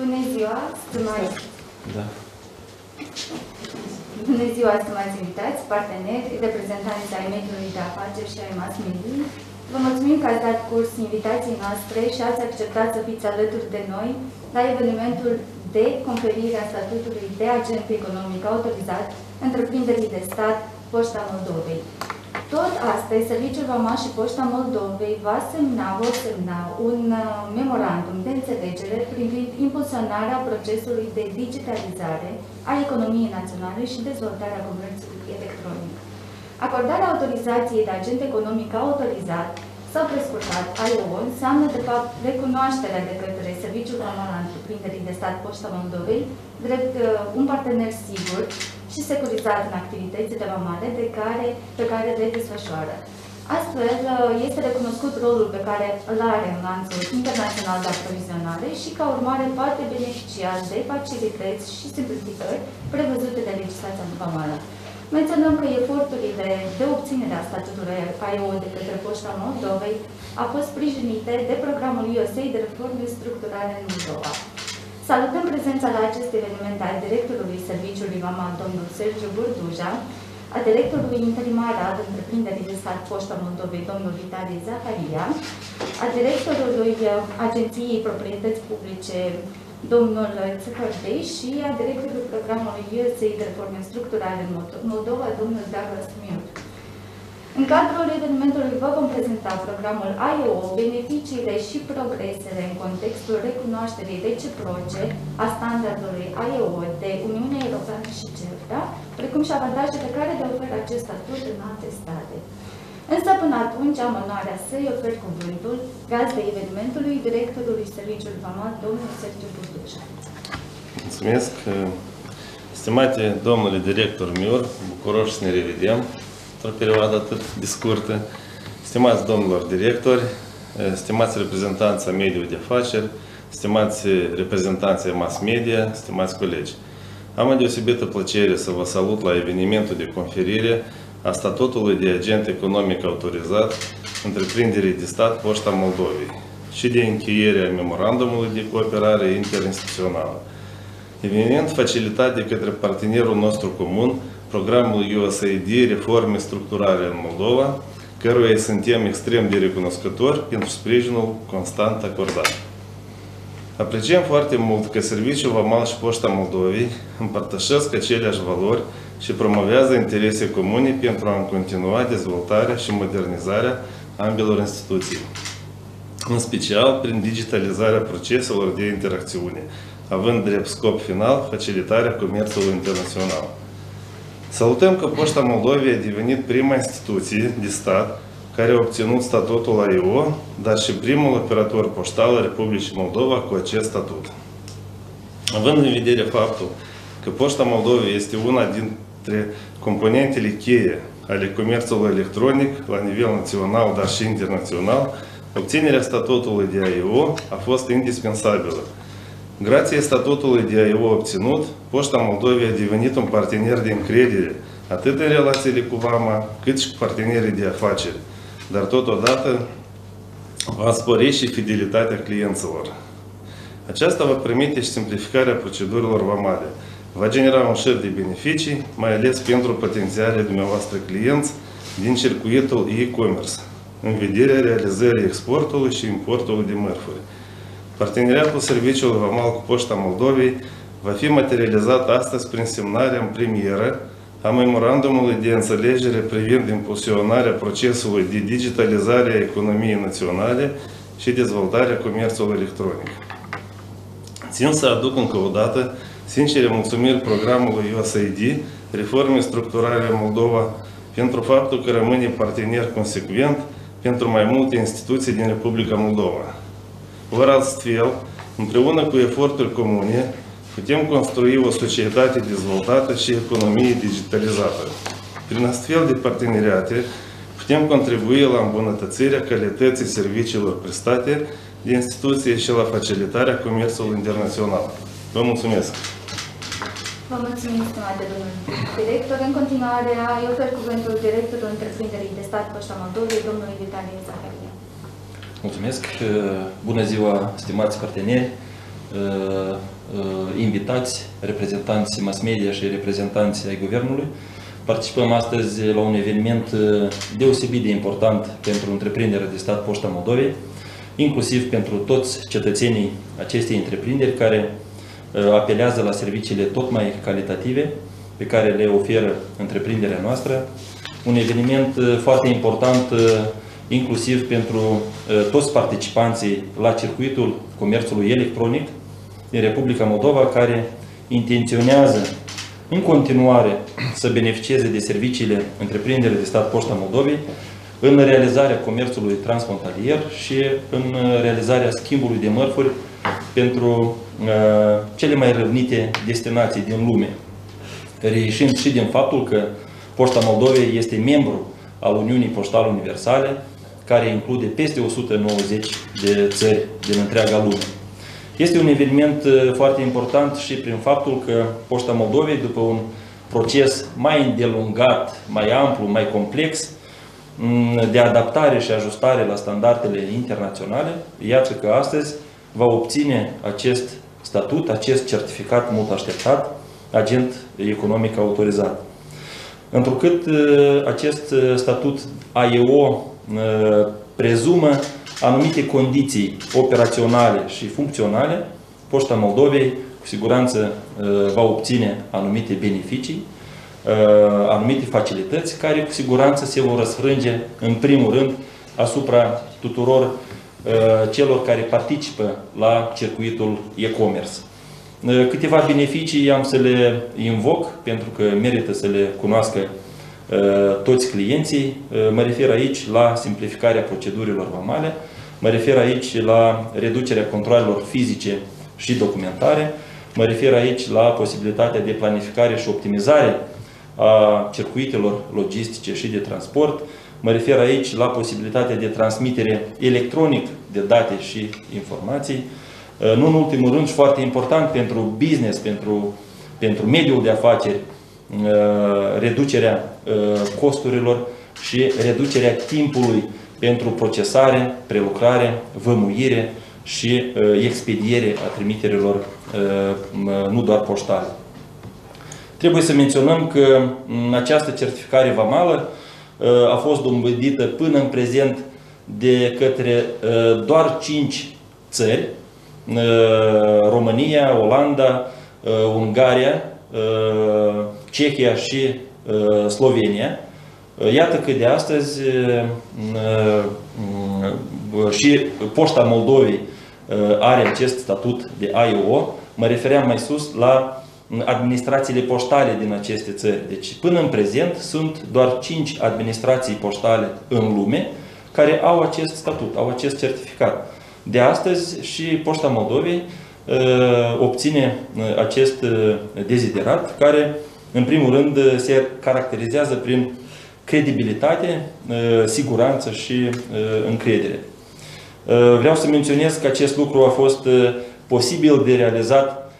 Bună ziua, stimați! Da. Bună ziua, stimați invitați, parteneri, reprezentanți ai mediului de afaceri și ai mass media. Vă mulțumim că ați dat curs invitației noastre și ați acceptat să fiți alături de noi la evenimentul de conferire a statutului de agent economic autorizat întreprinderii de stat Poșta Moldovei. Tot astăzi, Serviciul Vamal și Poșta Moldovei va semna, vor semna un uh, memorandum de înțelegere privind impulsionarea procesului de digitalizare a economiei naționale și dezvoltarea comerțului electronic. Acordarea autorizației de agent economic autorizat sau prescurtat AIO înseamnă, de fapt, recunoașterea de către Serviciul Vamal al Întreprinderii de Stat Poșta Moldovei drept uh, un partener sigur și securizat în activitățile vamale de care, pe care le desfășoară. Astfel, uh, este recunoscut rolul pe care îl are în lanțul internațional de aprovizionare și, ca urmare, poate beneficia de facilități și simplificări prevăzute de legislația vamală. Menționăm că eforturile de obținere a statutului AIO de către Poșta Moldovei a fost sprijinite de programul USAID de reforme structurale în Moldova. Salutăm prezența la acest eveniment a directorului Serviciului Vamal, domnul Sergiu Burduja, a directorului interimar al întreprinderii de stat Poșta Moldovei, domnul Vitalie Zaharia, a directorului Agenției Proprietăți Publice, domnul Țăcărdei și a directorului programului USA de reforme structurale în Moldova, domnul Douglas Mute. În cadrul evenimentului vă vom prezenta programul IO, beneficiile și progresele în contextul recunoașterii reciproce a standardului IO de Uniunea Europeană și CEFTA, precum și avantajele care le oferă acest statut în alte state. Însă până atunci am onoarea să-i ofer cuvântul gazdei evenimentului, directorului Serviciului Vamal, domnul Sergiu Burdușa. Mulțumesc! Stimate domnule director Miur, bucuroși să ne revedem într-o perioadă atât de scurtă, stimați domnilor directori, stimați reprezentanți a mediului de afaceri, stimați reprezentanți mass media, stimați colegi. Am o deosebită plăcere să vă salut la evenimentul de conferire a statutului de agent economic autorizat întreprinderii de stat Poșta Moldovei și de încheierea memorandumului de cooperare interinstituțională. Eveniment facilitat de către partenerul nostru comun, programul USAID Reforme Structurale în Moldova, căruia suntem extrem de recunoscători pentru sprijinul constant acordat. Apreciem foarte mult că Serviciul Vamal și Poșta Moldovei împărtășesc aceleași valori și promovează interese comune pentru a continua dezvoltarea și modernizarea ambelor instituții, în special prin digitalizarea proceselor de interacțiune, având drept scop final facilitarea comerțului internațional. Salutăm că Poșta Moldovei a devenit prima instituție de stat care a obținut statutul AIO, dar și primul operator poștal al Republicii Moldova cu acest statut. Având în vedere faptul că Poșta Moldovei este una dintre componentele cheie ale comerțului electronic la nivel național, dar și internațional, obținerea statutului de AIO a fost indispensabilă. Grație statutului de AIO obținut, Poșta Moldovei a devenit un partener de încredere, atât în relațiile cu VAMA, cât și cu partenerii de afaceri, dar totodată va spori și fidelitatea clienților. Aceasta va permite și simplificarea procedurilor vamale. Va genera un șir de beneficii, mai ales pentru potențialii dumneavoastră clienți din circuitul e-commerce, în vederea realizării exportului și importului de mărfuri. Parteneriatul Serviciului Vamal cu Poșta Moldovei va fi materializat astăzi prin semnarea în premieră a memorandumului de înțelegere privind impulsionarea procesului de digitalizare a economiei naționale și dezvoltarea comerțului electronic. Țin să aduc încă o dată sincere mulțumiri programului USAID, Reforme Structurale Moldova, pentru faptul că rămâne partener consecvent pentru mai multe instituții din Republica Moldova. Ori astfel, împreună cu eforturi comune, putem construi o societate dezvoltată și economie digitalizată. Prin astfel de parteneriate, putem contribui la îmbunătățirea calității serviciilor prestate de instituție și la facilitarea comerțului internațional. Vă mulțumesc! Vă mulțumim, stimate domnul director. În continuare, îi ofer cuvântul directorului întreprinderii de stat Poșta Moldovei, domnului Vitalie Zaharia. Mulțumesc! Bună ziua, stimați parteneri! uh, uh, invitați, reprezentanți mass media și reprezentanți ai Guvernului. Participăm astăzi la un eveniment deosebit de important pentru întreprinderea de stat Poșta Moldovei, inclusiv pentru toți cetățenii acestei întreprinderi care apelează la serviciile tot mai calitative pe care le oferă întreprinderea noastră. Un eveniment foarte important inclusiv pentru uh, toți participanții la circuitul comerțului electronic din Republica Moldova, care intenționează în continuare să beneficieze de serviciile întreprinderii de stat Poșta Moldovei în realizarea comerțului transfrontalier și în realizarea schimbului de mărfuri pentru uh, cele mai răvnite destinații din lume, reieșind și din faptul că Poșta Moldovei este membru al Uniunii Poștale Universale, care include peste 190 de țări din întreaga lume. Este un eveniment uh, foarte important și prin faptul că Poșta Moldovei, după un proces mai îndelungat, mai amplu, mai complex, mm, de adaptare și ajustare la standardele internaționale, iată că astăzi va obține acest statut, acest certificat mult așteptat, agent economic autorizat. Întrucât uh, acest uh, statut AEO prezumă anumite condiții operaționale și funcționale, Poșta Moldovei cu siguranță uh, va obține anumite beneficii, uh, anumite facilități care cu siguranță se vor răsfrânge în primul rând asupra tuturor uh, celor care participă la circuitul e-commerce. Câteva beneficii am să le invoc pentru că merită să le cunoască Uh, toți clienții. Uh, mă refer aici la simplificarea procedurilor vamale, mă refer aici la reducerea controlelor fizice și documentare, mă refer aici la posibilitatea de planificare și optimizare a circuitelor logistice și de transport, mă refer aici la posibilitatea de transmitere electronic de date și informații, uh, nu în ultimul rând și foarte important pentru business, pentru, pentru mediul de afaceri, Uh, reducerea uh, costurilor și reducerea timpului pentru procesare, prelucrare, vămuire și uh, expediere a trimiterilor nu doar poștale. Trebuie să menționăm că această certificare vamală a fost dobândită până în prezent de către doar 5 țări, România, Olanda, Ungaria, Cehia și uh, Slovenia. Uh, iată că de astăzi uh, și Poșta Moldovei are acest statut de AIO. Mă refeream mai sus la administrațiile poștale din aceste țări. Deci până în prezent sunt doar 5 administrații poștale în lume care au acest statut, au acest certificat. De astăzi și Poșta Moldovei obține acest deziderat care în primul rând, uh, se caracterizează prin credibilitate, uh, siguranță și uh, încredere. Vreau să menționez că acest lucru a fost posibil de realizat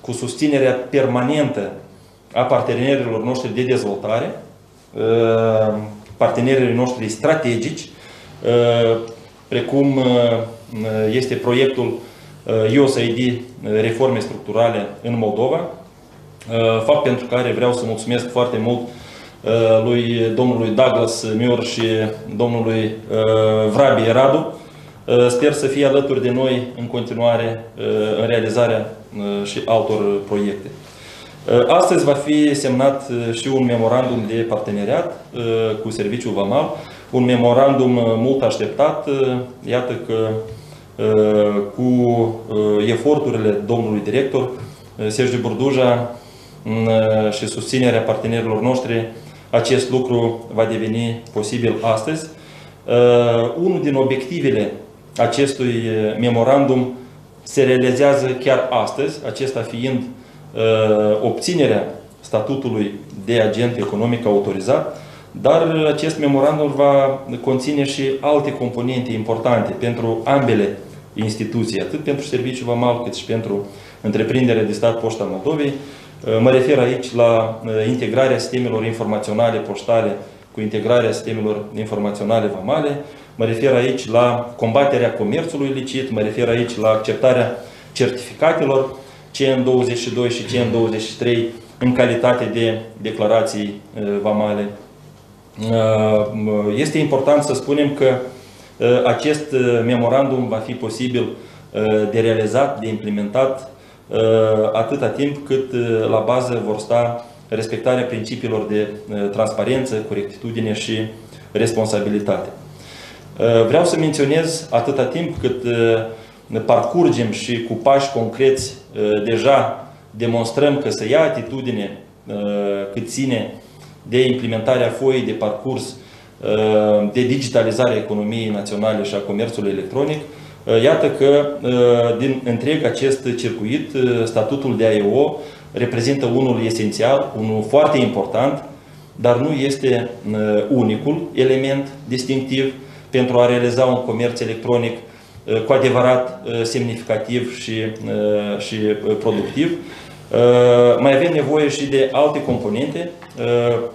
cu susținerea permanentă a partenerilor noștri de dezvoltare, partenerii noștri strategici, precum este proiectul USAID Reforme Structurale în Moldova, Uh, fapt pentru care vreau să mulțumesc foarte mult uh, lui domnului Douglas Mior și domnului uh, Vrabie Radu. Sper să fie alături de noi în continuare în realizarea și altor proiecte. Astăzi va fi semnat și un memorandum de parteneriat cu Serviciul Vamal, un memorandum mult așteptat, iată că cu eforturile domnului director, Sergiu Burduja, Uh, și susținerea partenerilor noștri, acest lucru va deveni posibil astăzi. Uh, unul din obiectivele acestui uh, memorandum se realizează chiar astăzi, acesta fiind obținerea statutului de agent economic autorizat, dar acest memorandum va conține și alte componente importante pentru ambele instituții, atât pentru Serviciul Vamal, cât și pentru întreprinderea de stat Poșta Moldovei, Uh, mă refer aici la uh, integrarea sistemelor informaționale poștale cu integrarea sistemelor informaționale vamale. Mă refer aici la combaterea comerțului licit, mă refer aici la acceptarea certificatelor CN22 și CN23 în calitate de declarații vamale. Este important să spunem că acest memorandum va fi posibil de realizat, de implementat atâta timp cât la bază vor sta respectarea principiilor de transparență, corectitudine și responsabilitate. Vreau să menționez atâta timp cât ne parcurgem și cu pași concreți deja demonstrăm că să ia atitudine cât ține de implementarea foii de parcurs de digitalizare a economiei naționale și a comerțului electronic, Iată că din întreg acest circuit, statutul de AEO reprezintă unul esențial, unul foarte important, dar nu este unicul element distinctiv pentru a realiza un comerț electronic cu adevărat semnificativ și, și productiv. Mai avem nevoie și de alte componente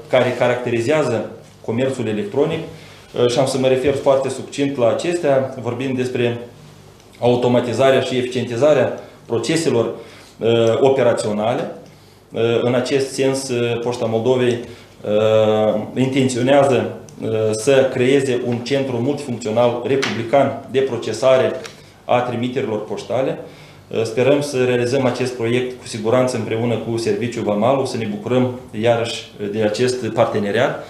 care caracterizează comerțul electronic și am să mă refer foarte succint la acestea, vorbind despre automatizarea și eficientizarea proceselor operaționale. În acest sens, Poșta Moldovei intenționează să creeze un centru multifuncțional republican de procesare a trimiterilor poștale. Sperăm să realizăm acest proiect cu siguranță împreună cu Serviciul Vamalul, să ne bucurăm iarăși de acest parteneriat.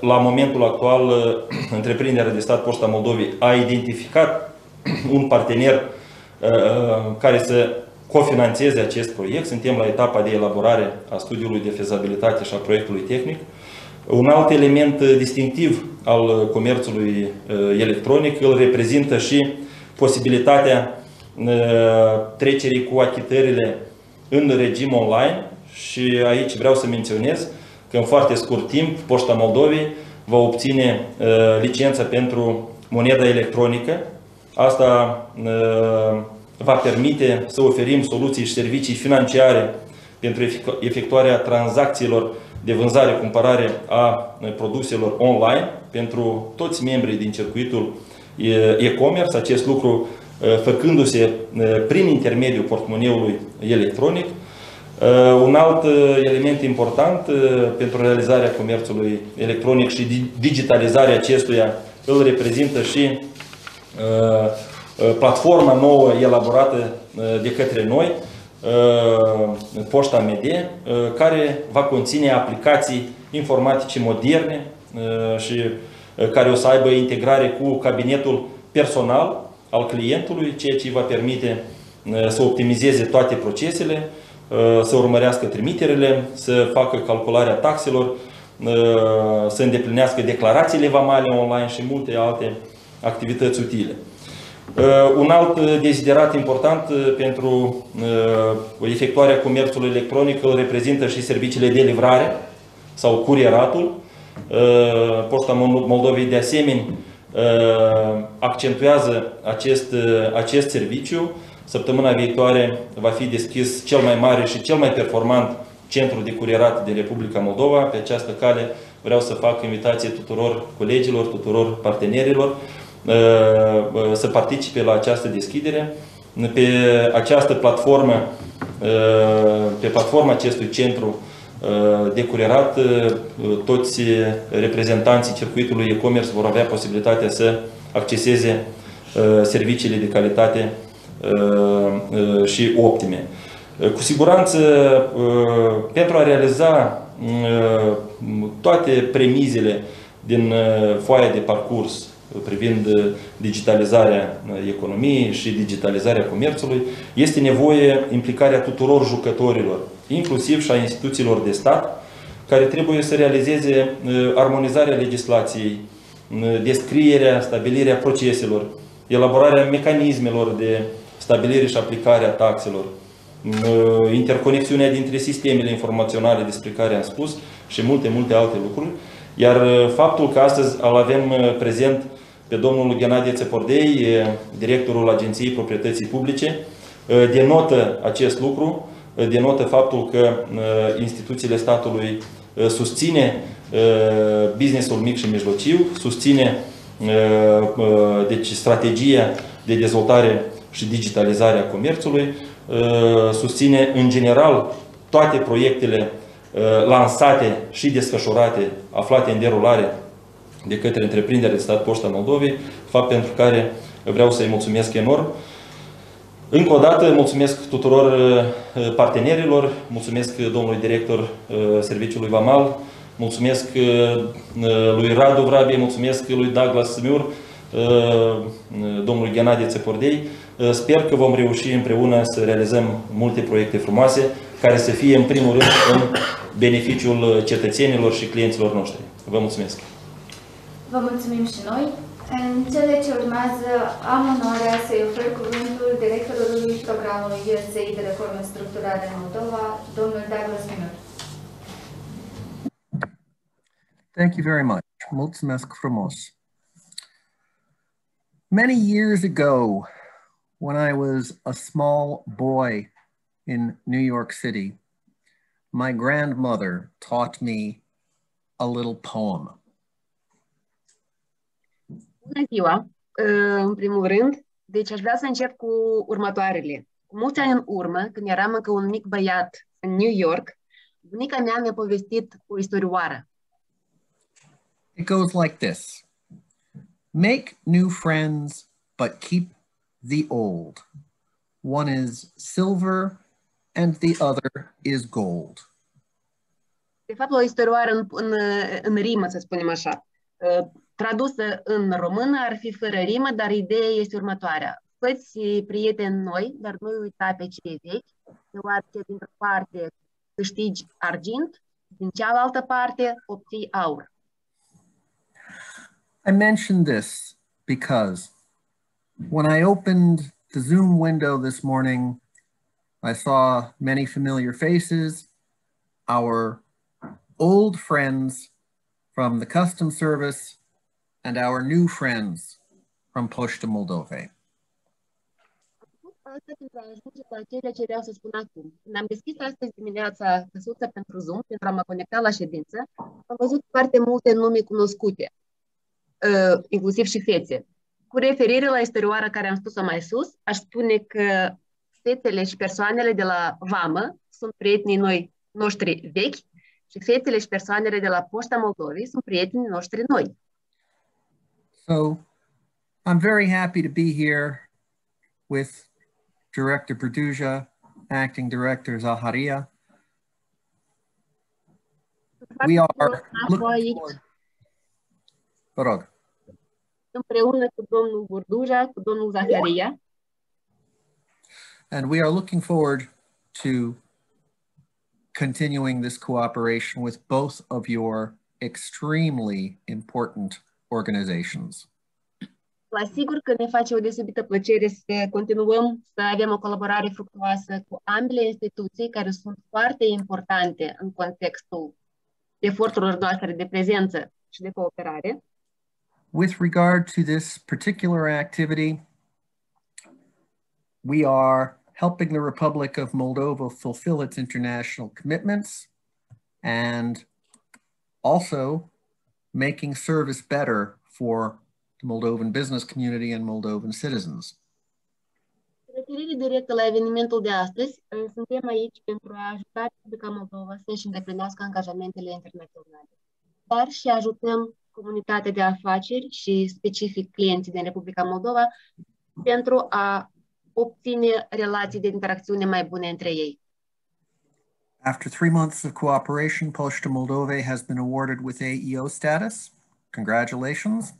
La momentul actual, întreprinderea de stat Poșta Moldovei a identificat un partener care să cofinanțeze acest proiect. Suntem la etapa de elaborare a studiului de fezabilitate și a proiectului tehnic. Un alt element distinctiv al comerțului electronic îl reprezintă și posibilitatea trecerii cu achitările în regim online și aici vreau să menționez că în foarte scurt timp Poșta Moldovei va obține licența pentru moneda electronică. Asta va permite să oferim soluții și servicii financiare pentru efectuarea tranzacțiilor de vânzare-cumpărare a produselor online pentru toți membrii din circuitul e-commerce, acest lucru făcându-se prin intermediul portmoneului electronic. Un alt element important pentru realizarea comerțului electronic și digitalizarea acestuia îl reprezintă și platforma nouă elaborată de către noi, Poșta Medie, care va conține aplicații informatice moderne și care o să aibă integrare cu cabinetul personal al clientului, ceea ce va permite să optimizeze toate procesele, să urmărească trimiterile, să facă calcularea taxelor, să îndeplinească declarațiile vamale online și multe alte activități utile. Uh, un alt uh, deziderat important uh, pentru efectuarea comerțului electronic îl reprezintă și serviciile de livrare sau curieratul. Poșta Moldovei de asemenea accentuează acest, acest serviciu. Săptămâna viitoare va fi deschis cel mai mare și cel mai performant centru de curierat din Republica Moldova. Pe această cale vreau să fac invitație tuturor colegilor, tuturor partenerilor Uh, uh, să participe la această deschidere. Pe această platformă, uh, pe platforma acestui centru de curierat, toți reprezentanții circuitului e-commerce vor avea posibilitatea să acceseze serviciile de calitate și optime. Cu siguranță, pentru a realiza toate premizele din foaia de parcurs privind uh, digitalizarea uh, economiei și digitalizarea comerțului, este nevoie implicarea tuturor jucătorilor, inclusiv și a instituțiilor de stat, care trebuie să realizeze uh, armonizarea legislației, descrierea, stabilirea proceselor, elaborarea mecanismelor de stabilire și aplicare a taxelor, interconexiunea dintre sistemele informaționale despre care am spus și multe, multe alte lucruri. Iar faptul că astăzi îl avem prezent pe domnul Ghenadie Țepordei, directorul Agenției Proprietății Publice, denotă acest lucru, denotă faptul că instituțiile statului susține businessul mic și mijlociu, susține deci strategia de dezvoltare și digitalizare a comerțului, susține în general toate proiectele lansate și desfășurate, aflate în derulare de către întreprindere de stat Poșta Moldovei, fapt pentru care vreau să-i mulțumesc enorm. Încă o dată mulțumesc tuturor uh, partenerilor, mulțumesc domnului director uh, Serviciului Vamal, mulțumesc uh, lui Radu Vrabie, mulțumesc lui Douglas Miur, domnului Ghenadie Țepordei. Sper că vom reuși împreună să realizăm multe proiecte frumoase care să fie în primul rând în beneficiul cetățenilor și clienților noștri. Vă mulțumesc! Vă mulțumim și noi! În cele ce urmează am onoarea să-i ofer cuvântul directorului programului USAID de în Moldova, domnul Douglas. Thank you very much. Mulțumesc frumos. Many years ago, when I was a small boy in New York City, my grandmother taught me a little poem. Bună ziua! În primul rând, deci aș vrea să încep cu următoarele. Cu mulți ani în urmă, când eram încă un mic băiat în New York, bunica mea mi-a povestit o istorioară. It goes like this. Make new friends, but keep the old. One is silver and the other is gold. De fapt, o istorioară în, în, în rimă, să spunem așa. Tradusă în română ar fi fără rimă, dar ideea este următoarea. Făți eh, prieteni noi, dar nu uita pe cei vechi, deoarece dintr-o parte câștigi argint, din cealaltă parte obții aur. I mentioned this because when I opened the Zoom window this morning, I saw many familiar faces, our old friends from the Custom Service and our new friends from Poshta Moldove. Asta pentru a ajunge la ceea ce vreau să spun acum. Când am deschis astăzi dimineața căsuța pentru Zoom, pentru a mă conecta la ședință, am văzut foarte multe nume cunoscute, uh, inclusiv și fețe. Cu referire la istorioara care am spus-o mai sus, aș spune că fețele și persoanele de la VAMă sunt prietenii noi noștri vechi și fețele și persoanele de la Poșta Moldovei sunt prietenii noștri noi. So I'm very happy to be here with Director Berduja, Acting Director Zaharia. We are looking forward. Vă rog. Împreună cu domnul Burduja, cu domnul Zaharia. And we are looking forward to continuing this cooperation with both of your extremely important organizations. Vă asigur că ne face o deosebită plăcere să continuăm să avem o colaborare fructuoasă cu ambele instituții care sunt foarte importante în contextul eforturilor noastre de prezență și de cooperare. With regard to this particular activity, we are helping the Republic of Moldova fulfill its international commitments and also making service better for the Moldovan business community and Moldovan citizens. Referire directă la evenimentul de astăzi, suntem aici pentru a ajuta Republica Moldova să-și îndeplinească angajamentele internaționale, dar și ajutăm comunitatea de afaceri și specific clienții din Republica Moldova pentru a obține relații de interacțiune mai bune între ei. After three months of cooperation, Poshta Moldove has been awarded with AEO status. Congratulations.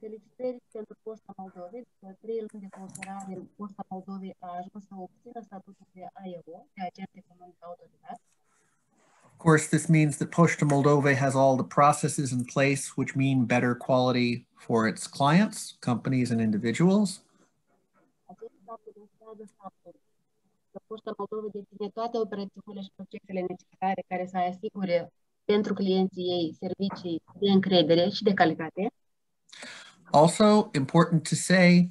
Felicitări pentru Poșta Moldovei. După trei luni de cooperare, Poșta Moldovei a ajuns să obțină statutul de AEO, de agent economic autorizat. Of course, this means that Poshta Moldove has all the processes in place which mean better quality for its clients, companies, and individuals. Acest fapt demonstrează faptul că Poșta Moldovei deține toate operațiunile și procesele necesare care să asigure pentru clienții ei servicii de încredere și de calitate. Also important to say,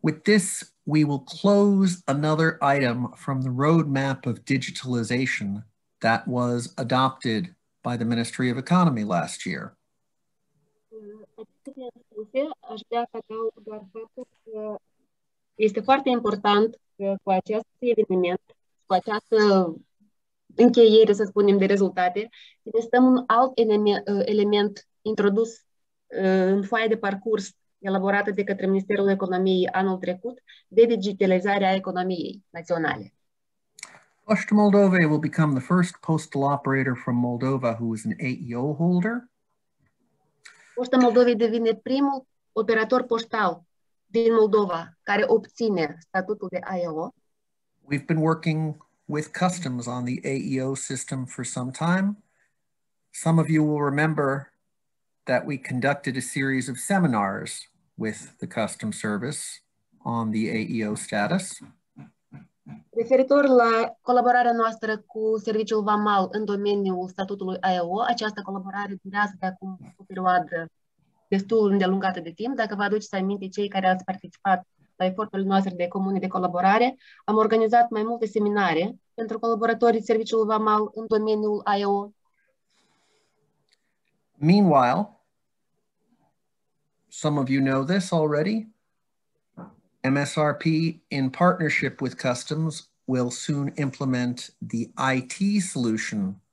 with this, we will close another item from the roadmap of digitalization that was adopted by the Ministry of Economy last year. Acestea fiind spuse, aș vrea să adaug doar faptul că este foarte important că cu acest eveniment, cu această încheiere, să spunem, de rezultate, testăm un alt element, element introdus în foaia de parcurs elaborată de către Ministerul Economiei anul trecut de digitalizarea economiei naționale. Poshta Moldova will become the first postal operator from Moldova who is an AEO holder. Poșta Moldovei devine primul operator poștal din Moldova care obține statutul de AEO. We've been working with customs on the AEO system for some time. Some of you will remember that we conducted a series of seminars with the Customs Service on the AEO status. Referitor la colaborarea noastră cu Serviciul Vamal în domeniul statutului AEO, această colaborare durează de acum o perioadă destul îndelungată de timp. Dacă vă aduceți aminte cei care ați participat la eforturile noastre de comune de colaborare, am organizat mai multe seminare pentru colaboratorii Serviciului Vamal în domeniul AEO. Meanwhile, some of you know this already, MSRP in partnership with Customs will soon implement the IT solution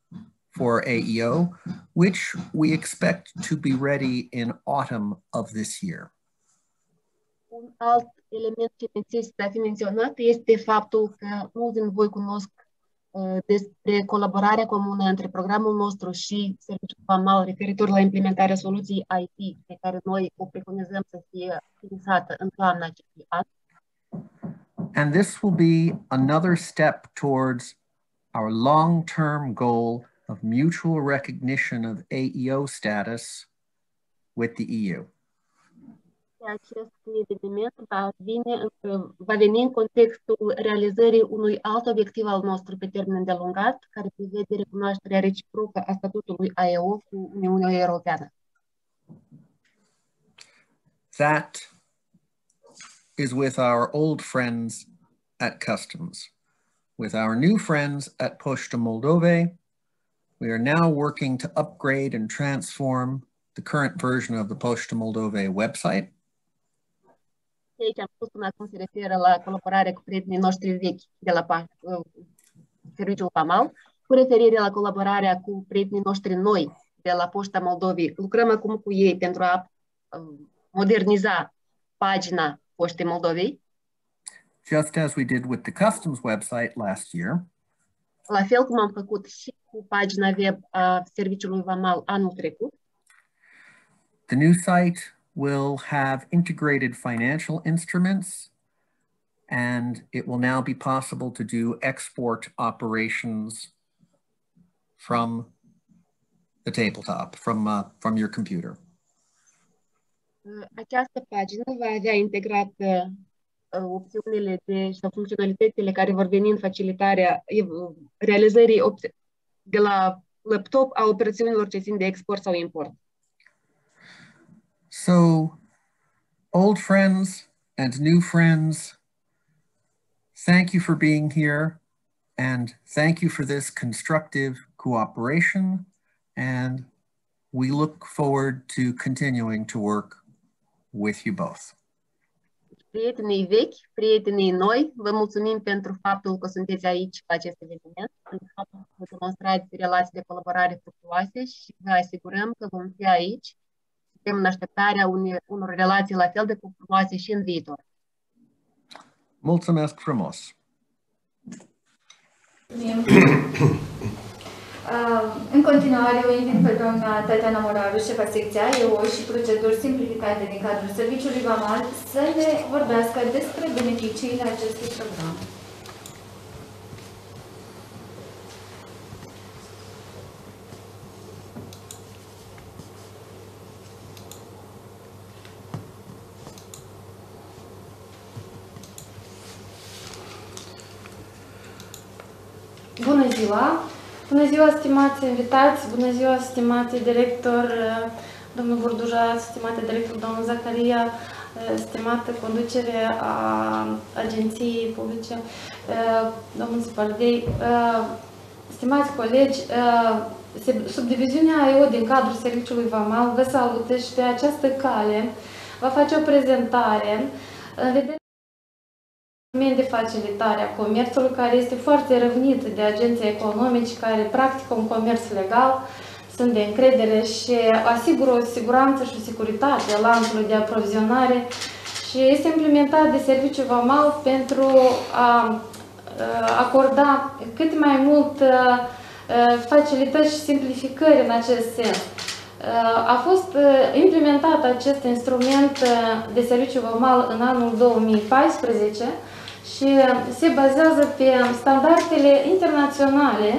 for AEO, which we expect to be ready in autumn of this year. Un alt element ce necesită a fi menționat este faptul că mulți din voi cunosc uh, despre colaborarea comună între programul nostru și Serviciul Vamal referitor la implementarea soluției IT pe care noi o preconizăm să fie în toamna acestui an. And this will be another step towards our long-term goal of mutual recognition of AEO status with the EU. Acest eveniment va, vine, va veni în contextul realizării unui alt obiectiv al nostru pe termen îndelungat, care recunoașterea reciprocă a statutului AEO cu Uniunea Europeană. That is with our old friends at Customs. With our new friends at Poshta Moldove, we are now working to upgrade and transform the current version of the Poshta Moldove website. Ceea am spus până acum se referă la colaborarea cu prietenii noștri vechi de la Serviciul Pamal, cu referire la colaborarea cu prietenii noștri noi de la Poșta Moldovei. Lucrăm acum cu ei pentru a moderniza pagina Poștei Moldovei. Just as we did with the customs website last year. La fel cum am făcut și cu pagina web a Serviciului Vamal anul trecut. The new site will have integrated financial instruments and it will now be possible to do export operations from the tabletop, from, uh, from your computer. Această pagină va avea integrat opțiunile de, sau funcționalitățile care vor veni în facilitarea realizării de la laptop a operațiunilor ce țin de export sau import. So, old friends and new friends, thank you for being here and thank you for this constructive cooperation and we look forward to continuing to work with you both. Prietenii vechi, prietenii noi, vă mulțumim pentru faptul că sunteți aici la acest eveniment, pentru faptul că demonstrați relații de colaborare fructuoase și vă asigurăm că vom fi aici, suntem în așteptarea unor relații la fel de fructuoase și în viitor. Mulțumesc frumos! În continuare, o invit pe doamna Tatiana Moraru, șefa secția EO și proceduri simplificate din cadrul Serviciului VAMAL, să ne vorbească despre beneficiile acestui program. Bună ziua! Bună ziua, stimați invitați, bună ziua, stimați director, domnul Burduja, stimate director, domnul Zacaria, stimată conducere a Agenției Publice, domnul Spardei. stimați colegi, subdiviziunea AIO din cadrul Serviciului VAMAL vă salută și pe această cale va face o prezentare în vederea de facilitare a comerțului, care este foarte răvnit de agenții economici care practică un comerț legal, sunt de încredere și asigură o siguranță și o securitate a lanțului de aprovizionare și este implementat de serviciul VAMAL pentru a acorda cât mai mult facilități și simplificări în acest sens. A fost implementat acest instrument de serviciu VAMAL în anul 2014 și se bazează pe standardele internaționale.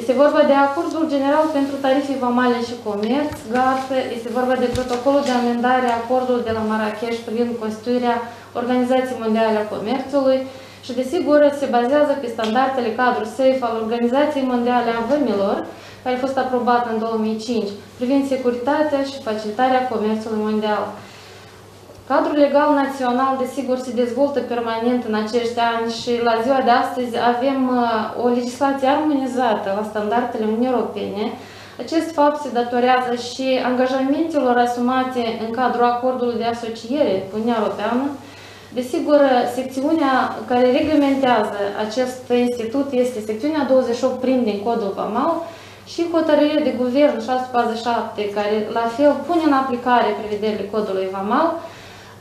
Este vorba de Acordul General pentru Tarife Vamale și Comerț, GATT, este vorba de Protocolul de amendare a Acordului de la Marrakesh privind constituirea Organizației Mondiale a Comerțului și, desigur, se bazează pe standardele cadru SAFE al Organizației Mondiale a Vămilor, care a fost aprobat în 2005, privind securitatea și facilitarea comerțului mondial. Cadrul legal național, desigur, se dezvoltă permanent în acești ani și la ziua de astăzi avem uh, o legislație armonizată la standardele Uniunii Europene. Acest fapt se datorează și angajamentelor asumate în cadrul acordului de asociere cu Uniunea Europeană. Desigur, secțiunea care reglementează acest institut este secțiunea 28 prin din Codul VAMAL și hotărârea de guvern 647, care la fel pune în aplicare prevederile Codului VAMAL,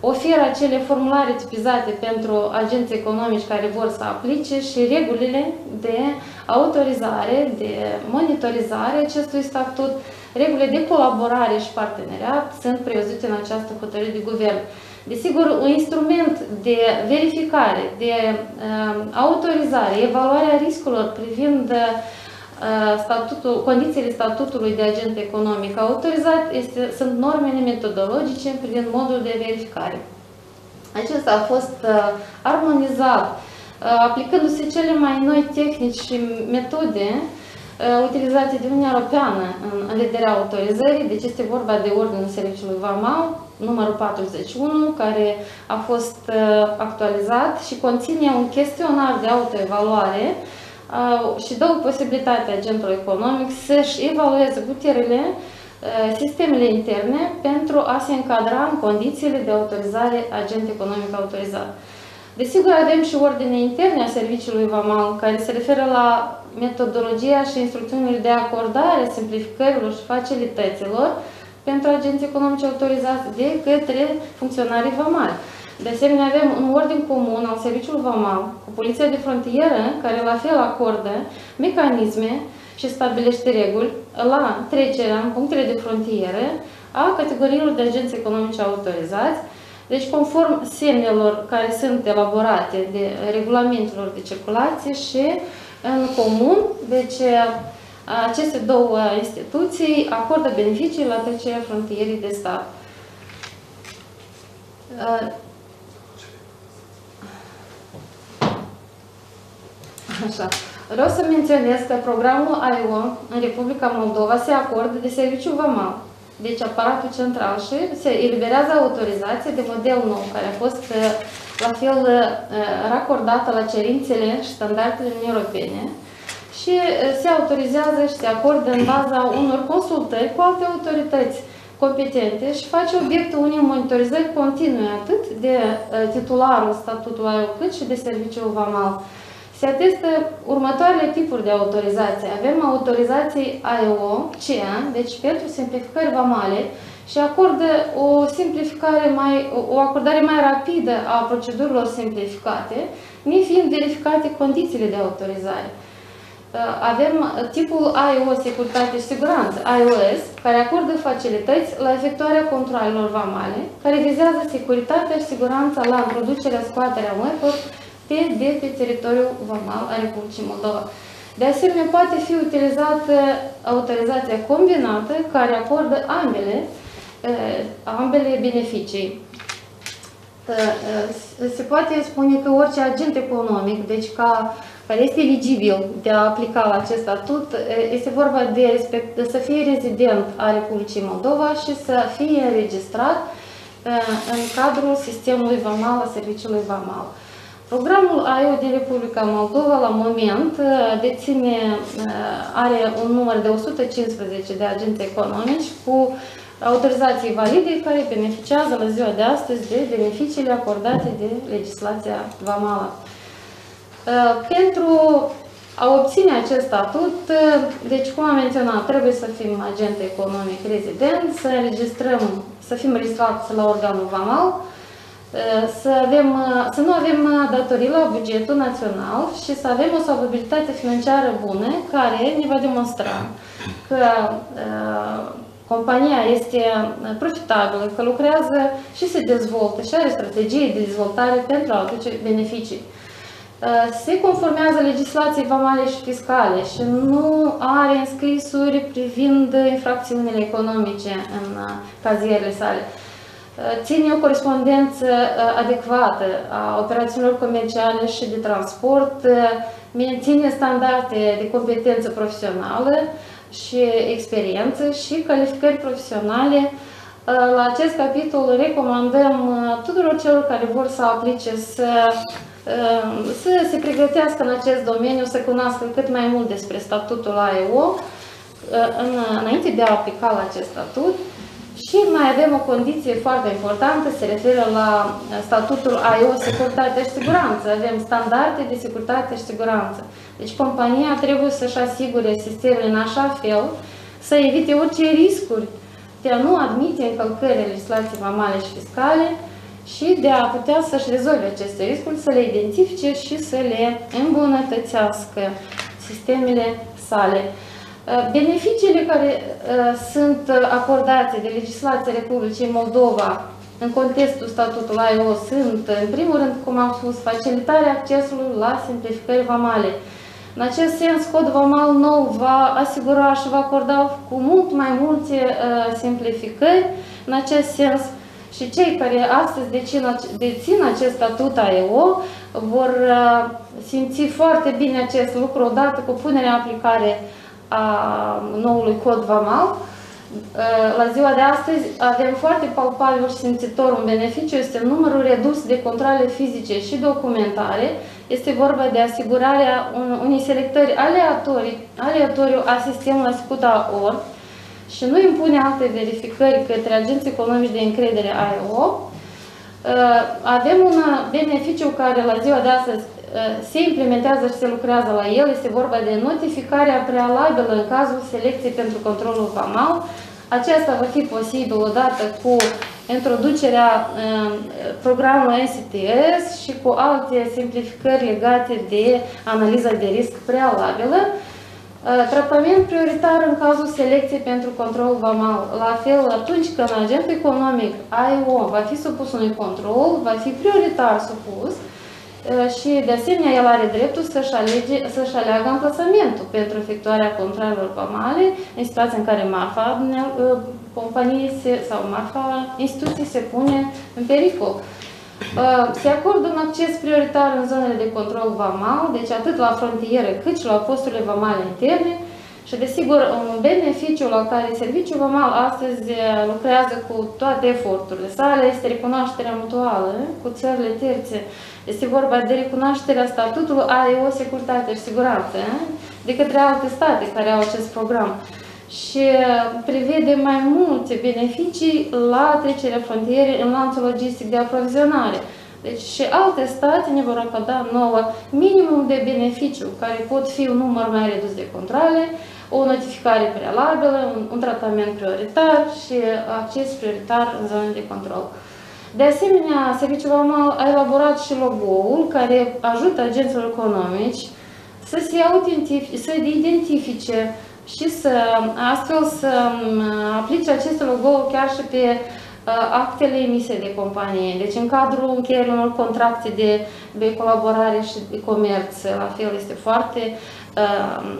oferă acele formulare tipizate pentru agenții economici care vor să aplice și regulile de autorizare, de monitorizare acestui statut, regulile de colaborare și parteneriat sunt prevăzute în această hotărâre de guvern. Desigur, un instrument de verificare, de uh, autorizare, evaluarea riscurilor privind uh, statutul, condițiile statutului de agent economic autorizat este, sunt normele metodologice privind modul de verificare. Acesta a fost uh, armonizat uh, aplicându-se cele mai noi tehnici și metode uh, utilizate de Uniunea Europeană în, în vederea autorizării, deci este vorba de Ordinul Serviciului VAMAL, numărul 41, care a fost actualizat și conține un chestionar de autoevaluare și dă o posibilitate agentului economic să-și evalueze puterile, sistemele interne pentru a se încadra în condițiile de autorizare agent economic autorizat. Desigur, avem și ordine interne a serviciului VAMAL, care se referă la metodologia și instrucțiunile de acordare, simplificărilor și facilităților pentru agenții economici autorizați de către funcționarii VAMAL. De asemenea, avem un ordin comun al Serviciului Vamal cu Poliția de Frontieră, care la fel acordă mecanisme și stabilește reguli la trecerea în punctele de frontieră a categoriilor de agenți economici autorizați, deci conform semnelor care sunt elaborate de regulamentelor de circulație și în comun, deci aceste două instituții acordă beneficii la trecerea frontierii de stat. Așa. Vreau să menționez că programul AIO în Republica Moldova se acordă de serviciu VAMAL, deci aparatul central și se eliberează autorizație de model nou, care a fost uh, la fel uh, racordată la cerințele și standardele Uniunii Europene și uh, se autorizează și se acordă în baza unor consultări cu alte autorități competente și face obiectul unei monitorizări continue atât de titularul statutului AIO cât și de serviciul VAMAL se atestă următoarele tipuri de autorizație. Avem autorizații AEO, CEA, deci pentru simplificări vamale și acordă o simplificare mai, o acordare mai rapidă a procedurilor simplificate, nefiind verificate condițiile de autorizare. Uh, avem tipul AEO Securitate și Siguranță, IOS, care acordă facilități la efectuarea controlelor vamale, care vizează securitatea și siguranța la introducerea, scoaterea mărfuri pe, de pe teritoriul vamal al Republicii Moldova. De asemenea, poate fi utilizată autorizația combinată care acordă ambele, eh, ambele beneficii. Eh, se poate spune că orice agent economic, deci ca, care este eligibil de a aplica la acest statut, eh, este vorba de, respect, de să fie rezident a Republicii Moldova și să fie înregistrat în cadrul sistemului VAMAL, a serviciului VAMAL. Programul AIO din Republica Moldova la moment deține, are un număr de 115 de agenți economici cu autorizații valide care beneficiază la ziua de astăzi de beneficiile acordate de legislația vamală. Pentru a obține acest statut, deci cum am menționat, trebuie să fim agent economic rezident, să înregistrăm, să fim registrați la organul VAMAL, să, avem, să nu avem datorii la bugetul național și să avem o solvabilitate financiară bună care ne va demonstra că uh, compania este profitabilă, că lucrează și se dezvoltă și are strategie de dezvoltare pentru a aduce beneficii. Uh, se conformează legislației vamale și fiscale și nu are înscrisuri privind infracțiunile economice în uh, cazierele sale. Uh, ține o corespondență adecvată a operațiunilor comerciale și de transport, menține standarde de competență profesională și experiență și calificări profesionale. La acest capitol recomandăm tuturor celor care vor să aplice să Ehm, să se pregătească în acest domeniu, să cunoască cât mai mult despre statutul AEO în, înainte de a aplica la acest statut. Și mai avem o condiție foarte importantă, se referă la statutul AEO Securitate și Siguranță. Avem standarde de securitate și siguranță. Deci compania trebuie să-și asigure sistemele în așa fel să evite orice riscuri de a nu admite încălcări legislației vamale și fiscale, și de a putea să-și rezolve aceste riscuri, să le identifice și să le îmbunătățească sistemele sale. Uh, beneficiile care uh, sunt acordate de legislația Republicii Moldova în contextul statutului AIO sunt, în primul rând, cum am spus, facilitarea accesului la simplificări vamale. În acest sens, codul vamal nou va asigura și va acorda cu mult mai multe uh, simplificări. În acest sens, și cei care astăzi dețin, dețin acest statut AEO vor uh, simți foarte bine acest lucru odată cu punerea în aplicare a noului cod VAMAL. Uh, la ziua de astăzi avem foarte palpabil și simțitor un beneficiu, este numărul redus de controle fizice și documentare. Este vorba de asigurarea unei selectări aleatorii, aleatoriu a sistemului Scuta OR, și nu impune alte verificări către agenții economici de încredere AEO, uh, avem un beneficiu care la ziua de astăzi uh, se implementează și se lucrează la el, este vorba de notificarea prealabilă în cazul selecției pentru controlul VAMAL. Aceasta va fi posibil odată cu introducerea uh, programului NCTS și cu alte simplificări legate de analiza de risc prealabilă. Uh, tratament prioritar în cazul selecției pentru control vamal. La fel, atunci când agentul economic AIO va fi supus unui control, va fi prioritar supus uh, și de asemenea el are dreptul să-și, alege, să-și aleagă amplasamentul pentru efectuarea controlelor vamale în situația în care marfa uh, companiei se, sau marfa instituției se pune în pericol. Uh, se acordă un acces prioritar în zonele de control vamal, deci atât la frontieră cât și la posturile vamale interne și desigur un beneficiu la care serviciul vamal astăzi uh, lucrează cu toate eforturile sale este recunoașterea mutuală cu țările terțe. Este vorba de recunoașterea statutului AEO Securitate și Siguranță de către alte state care au acest program și prevede mai multe beneficii la trecerea frontierei în lanțul logistic de aprovizionare. Deci și alte state ne vor acorda nouă minimum de beneficiu, care pot fi un număr mai redus de controle, o notificare prealabilă, un, un tratament prioritar și acces prioritar în zone de control. De asemenea, Serviciul Vamal a elaborat și logo-ul care ajută agenților economici să se identifice, să identifice și să astfel să aplice acest logo chiar și pe uh, actele emise de companie. Deci în cadrul încheierii unor contracte de, de colaborare și de comerț, la fel este foarte uh,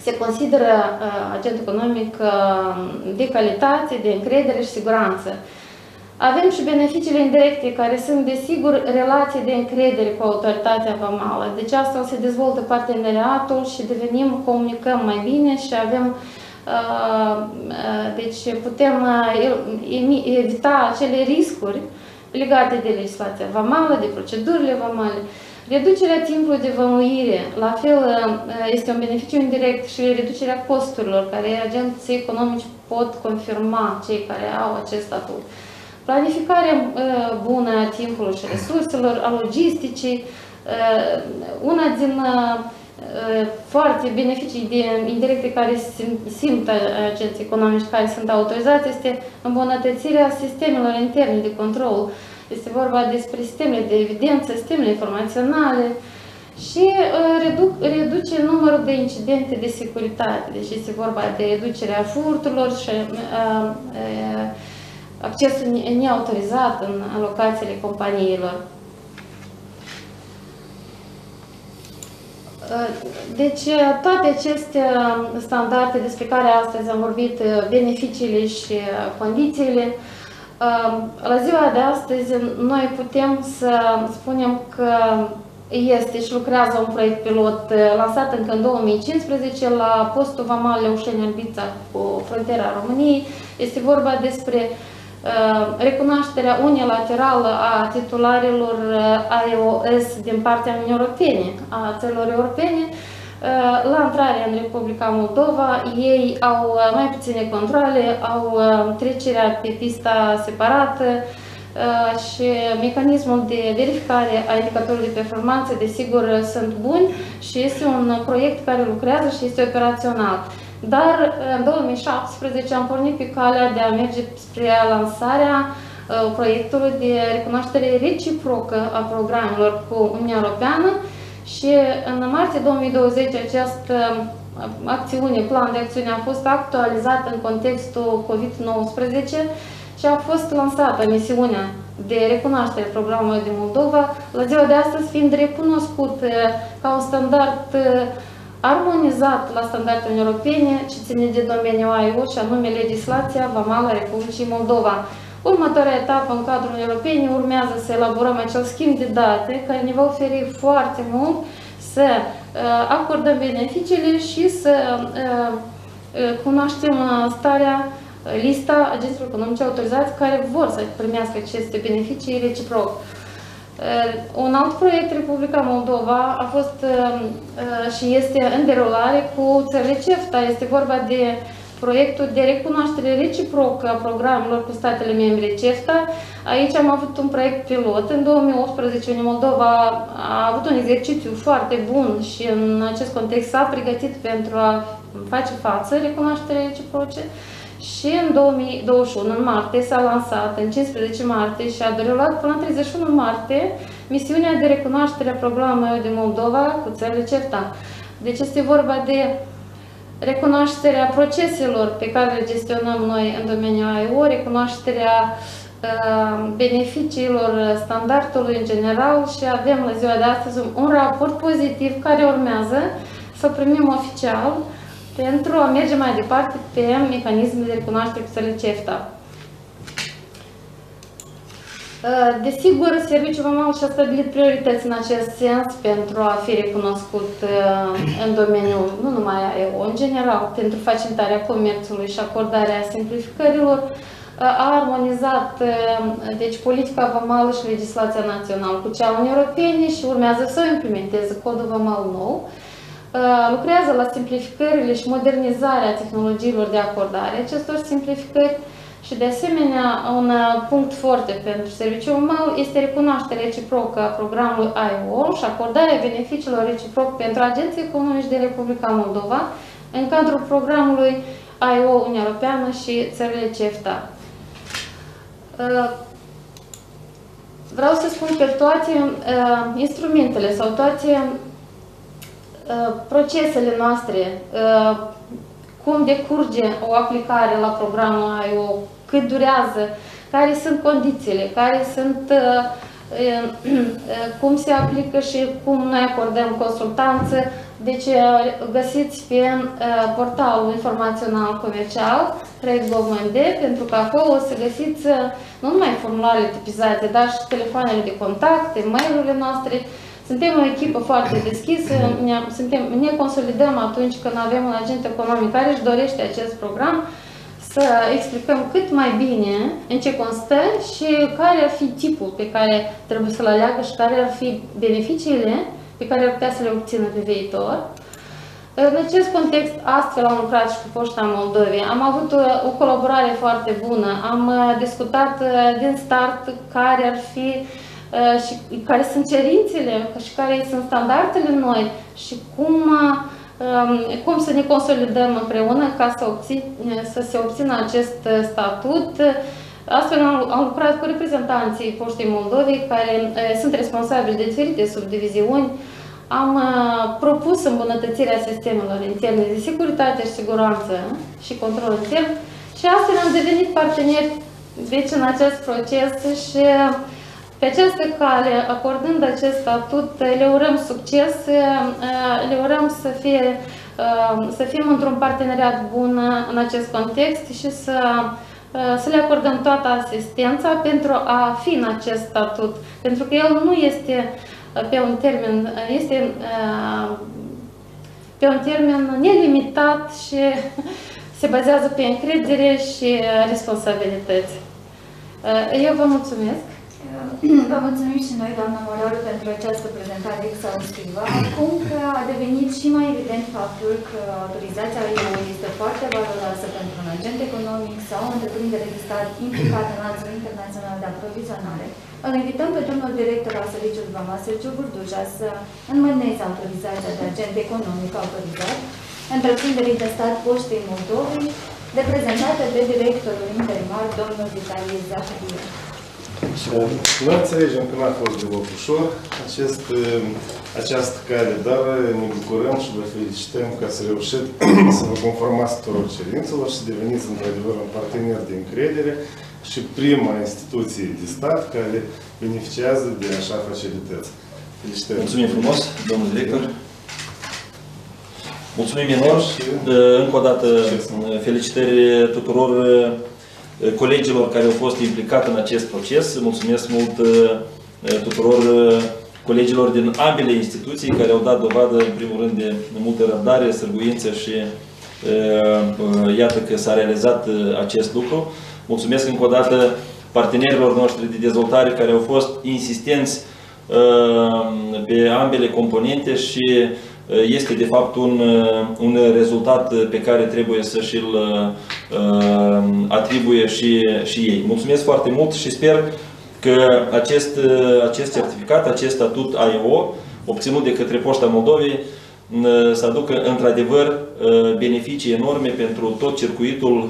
se consideră uh, agent economic de calitate, de încredere și siguranță. Avem și beneficiile indirecte, care sunt, desigur, relații de încredere cu autoritatea vamală. Deci astfel se dezvoltă parteneriatul și devenim, comunicăm mai bine și avem uh, uh, deci putem uh, evita acele riscuri legate de legislația vamală, de procedurile vamale. Reducerea timpului de vămuire, la fel, este un beneficiu indirect și reducerea costurilor, care agenții economici pot confirma cei care au acest statut. Planificarea bună a timpului și resurselor, a logisticii, una din foarte beneficii de, indirecte care simt agenții economici care sunt autorizați este îmbunătățirea sistemelor interne de control. Este vorba despre sistemele de evidență, sistemele informaționale și reduc, reduce numărul de incidente de securitate. Deci este vorba de reducerea furturilor și uh, uh, accesul neautorizat în locațiile companiilor. Deci, toate aceste standarde despre care astăzi am vorbit, beneficiile și condițiile, la ziua de astăzi noi putem să spunem că este și lucrează un proiect pilot lansat încă în 2015 la postul Vamal Leușeni Albița cu frontiera României. Este vorba despre recunoașterea unilaterală a titularilor iOS din partea Uniunii Europene, a țărilor europene, la intrarea în Republica Moldova, ei au mai puține controle, au trecerea pe pista separată și mecanismul de verificare a indicatorului de performanță, desigur, sunt buni și este un proiect care lucrează și este operațional. Dar în 2017 am pornit pe calea de a merge spre lansarea uh, proiectului de recunoaștere reciprocă a programelor cu Uniunea Europeană și în martie 2020 această uh, acțiune, plan de acțiune a fost actualizat în contextul COVID-19 și a fost lansată misiunea de recunoaștere programului din Moldova, la ziua de astăzi fiind recunoscut uh, ca un standard armonizat la standardele europene ce ține de domeniul AIO și anume legislația vamală a Republicii Moldova. Următoarea etapă în cadrul Uniunii Europene urmează să elaborăm acel schimb de date care ne va oferi foarte mult să uh, acordăm beneficiile și să uh, uh, cunoaștem starea, lista agenților economice autorizați care vor să primească aceste beneficii reciproc. Un alt proiect, Republica Moldova, a fost și este în derulare cu țările CEFTA. Este vorba de proiectul de recunoaștere reciprocă a programelor cu statele membre CEFTA. Aici am avut un proiect pilot. În 2018, Uniunea Moldova a avut un exercițiu foarte bun și în acest context s-a pregătit pentru a face față recunoașterea reciproce. Și în 2021, în martie, s-a lansat, în 15 martie și a derulat până în 31 martie misiunea de recunoaștere a programului de Moldova cu țările CEFTA. Deci este vorba de recunoașterea proceselor pe care le gestionăm noi în domeniul AIO, recunoașterea uh, beneficiilor standardului în general și avem la ziua de astăzi un raport pozitiv care urmează să primim oficial pentru a merge mai departe pe mecanismele de recunoaștere cu țările CEFTA. Uh, desigur, Serviciul Vamal și-a stabilit priorități în acest sens pentru a fi recunoscut uh, în domeniul, nu numai EU, în general, pentru facilitarea comerțului și acordarea simplificărilor, uh, a armonizat deci, politica vamală și legislația națională cu cea a Uniunii Europene și urmează să o implementeze codul vamal nou, lucrează la simplificările și modernizarea tehnologiilor de acordare acestor simplificări și de asemenea un punct foarte pentru serviciul MAL este recunoașterea reciprocă a programului IO și acordarea beneficiilor reciproc pentru agenții economici din Republica Moldova în cadrul programului IO Uniunea Europeană și țările CEFTA. Vreau să spun că toate instrumentele sau toate Uh, procesele noastre, uh, cum decurge o aplicare la programul AIO, cât durează, care sunt condițiile, care sunt, uh, cum se aplică și cum noi acordăm consultanță. Deci găsiți pe portalul informațional comercial Trade.gov.md pentru că acolo o să găsiți nu numai formularele tipizate, dar și telefoanele de contact, mail-urile noastre, suntem o echipă foarte deschisă, ne, suntem, ne consolidăm atunci când avem un agent economic care își dorește acest program să explicăm cât mai bine în ce constă și care ar fi tipul pe care trebuie să-l aleagă și care ar fi beneficiile pe care ar putea să le obțină pe viitor. În acest context, astfel am lucrat și cu Poșta Moldovei. Am avut o, o colaborare foarte bună. Am uh, discutat uh, din start care ar fi uh, și care sunt cerințele și care sunt standardele noi și cum, um, cum să ne consolidăm împreună ca să, obțin, să se obțină acest statut. Astfel am, am lucrat cu reprezentanții Poștei Moldovei care sunt responsabili de diferite subdiviziuni am uh, propus îmbunătățirea sistemelor interne de securitate și siguranță și control intern și astfel am devenit parteneri deci în acest proces și pe această cale, acordând acest statut, le urăm succes, uh, le urăm să, fie, uh, să fim într-un parteneriat bun în acest context și să, să le acordăm toată asistența pentru a fi în acest statut, pentru că el nu este pe un termen, este pe un termen nelimitat și se bazează pe încredere și responsabilități. Eu vă mulțumesc. Vă mulțumim și noi, doamna Moraru, pentru această prezentare exhaustivă. Acum că a devenit și mai evident faptul că autorizația EU este foarte valoroasă pentru un agent economic sau o întreprindere de stat implicat în lanțul internațional de aprovizionare, îl invităm pe domnul director al Serviciului Vama, Sergiu Burduja, să înmâneze autorizația de agent economic autorizat întreprinderii de stat Poștei Moldovei, reprezentată de directorul interimar, domnul Vitalie Zaharie. Noi înțelegem că n-a fost deloc ușor acest, această cale, dar ne bucurăm și vă felicităm ca să reușiți să vă conformați tuturor cerințelor și să deveniți într-adevăr un partener de încredere și prima instituție de stat care beneficiază de așa facilități. Felicitări! Mulțumim frumos, domnul director! Mulțumim enorm! Încă o dată felicitări tuturor colegilor care au fost implicați în acest proces. Mulțumesc mult tuturor colegilor din ambele instituții care au dat dovadă, în primul rând, de multă răbdare, sârguință și iată că s-a realizat acest lucru. Mulțumesc încă o dată partenerilor noștri de dezvoltare care au fost insistenți pe ambele componente și este de fapt un, un rezultat pe care trebuie să și-l atribuie și, și ei. Mulțumesc foarte mult și sper că acest, acest certificat, acest statut AIO, obținut de către Poșta Moldovei, să aducă într-adevăr beneficii enorme pentru tot circuitul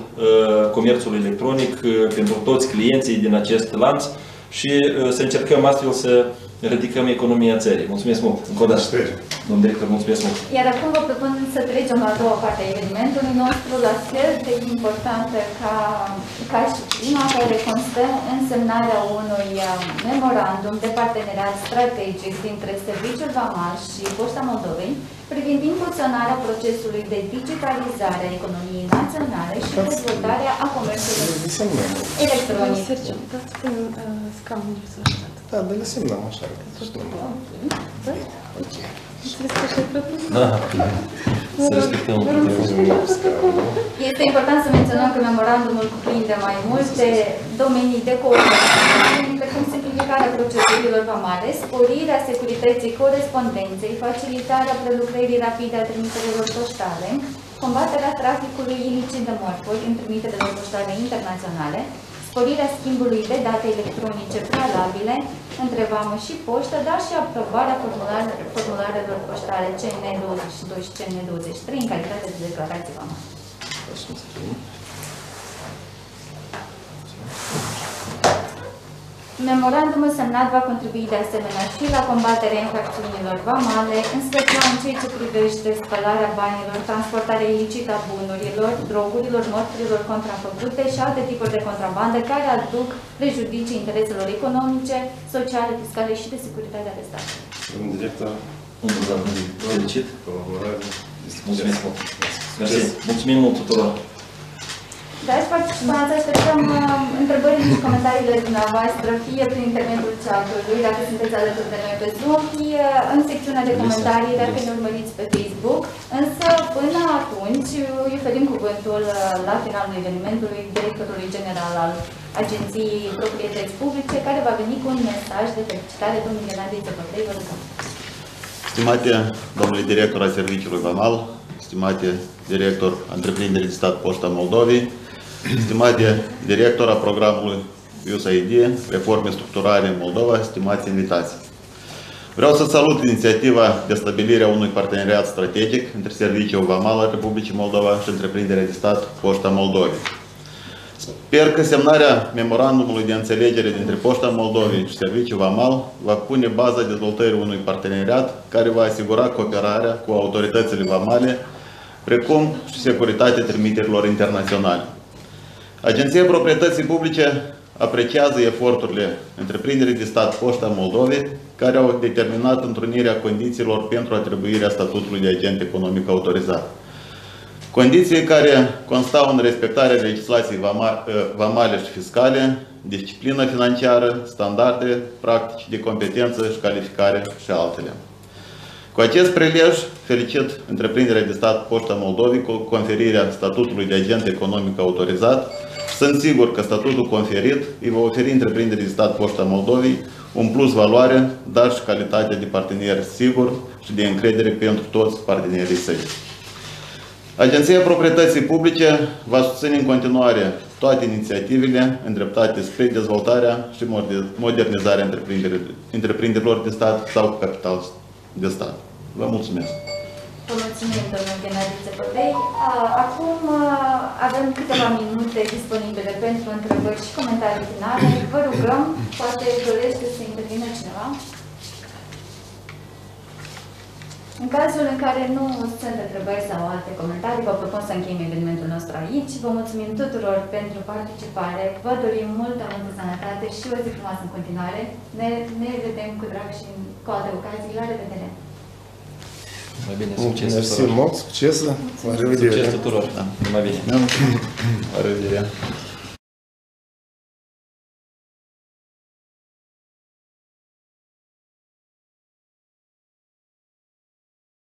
comerțului electronic, pentru toți clienții din acest lanț și să încercăm astfel să ridicăm economia țării. Mulțumesc mult! Încă o dată. Domnul director, mulțumesc mult! Iar acum vă propun să trecem la a doua parte a evenimentului nostru, la fel de importantă ca, ca și prima, care constă în semnarea unui um, memorandum de parteneriat strategic dintre Serviciul Vamal și Poșta Moldovei privind impulsionarea procesului de digitalizare a economiei naționale și dezvoltarea a comerțului electronic. Sergiu, dați până scaunul să aștept. Da, dar le semnăm așa. Da, să respectăm Este important să menționăm că memorandumul cuprinde mai multe domenii de cooperare, precum simplificarea procedurilor vamale, sporirea securității corespondenței, facilitarea prelucrării rapide a trimiterilor poștale, combaterea traficului ilicit de mărfuri în trimiterile poștale internaționale, sporirea schimbului de date electronice prealabile între vamă și poștă, dar și aprobarea formularelor poștale CN22 și CN23 în calitate de declarație vamă. Memorandumul semnat va contribui de asemenea și la combaterea infracțiunilor vamale, în special în ceea ce privește spălarea banilor, transportarea ilicită a bunurilor, drogurilor, mărfurilor contrafăcute și alte tipuri de contrabandă care aduc prejudicii intereselor economice, sociale, fiscale și de securitate ale statului. Domnul director, Felicit! colaborare. Mulțumesc mult! Mersi! Mulțumim mult tuturor! Dragi participanți, așteptăm uh, întrebările și comentarii comentariile dumneavoastră, fie prin intermediul chatului, dacă sunteți alături de noi pe Zoom, fie în secțiunea de comentarii, dacă ne urmăriți pe Facebook. Însă, până atunci, îi oferim cuvântul uh, la finalul evenimentului directorului general al Agenției Proprietăți Publice, care va veni cu un mesaj de felicitare domnului Ghenadie Țăpătei. Vă rugăm. Stimate domnule director al Serviciului Vamal, stimate director a întreprinderii de stat Poșta Moldovei, stimate director a programului USAID, reforme structurale în Moldova, stimați invitați. Vreau să salut inițiativa de stabilire a unui parteneriat strategic între Serviciul Vamal al Republicii Moldova și întreprinderea de stat Poșta Moldovei. Sper că semnarea memorandumului de înțelegere dintre Poșta Moldovei și Serviciul Vamal va pune baza dezvoltării unui parteneriat care va asigura cooperarea cu autoritățile vamale, precum și securitatea trimiterilor internaționale. Agenția Proprietății Publice apreciază eforturile întreprinderii de stat Poșta Moldovei, care au determinat întrunirea condițiilor pentru atribuirea statutului de agent economic autorizat. Condiții care constau în respectarea legislației vama- uh, vamale și fiscale, disciplină financiară, standarde, practici de competență și calificare și altele. Cu acest prilej, felicit întreprinderea de stat Poșta Moldovei cu conferirea statutului de agent economic autorizat și sunt sigur că statutul conferit îi va oferi întreprinderii de stat Poșta Moldovei un plus valoare, dar și calitatea de partener sigur și de încredere pentru toți partenerii săi. Agenția Proprietății Publice va susține în continuare toate inițiativele îndreptate spre dezvoltarea și modernizarea întreprinderilor de stat sau capital de stat. Vă mulțumesc! Vă mulțumim, domnul Ghenadie Țăpătei. Acum avem câteva minute disponibile pentru întrebări și comentarii finale. Vă rugăm, poate dorește să intervină cineva? În cazul în care nu sunt întrebări sau alte comentarii, vă propun să încheiem evenimentul nostru aici. Vă mulțumim tuturor pentru participare. Vă dorim multă, multă sănătate și o zi frumoasă în continuare. Ne, ne vedem cu drag și cu alte ocazii. La revedere! Mai bine, succes Mersi tuturor. mult, succes, la revedere! Succes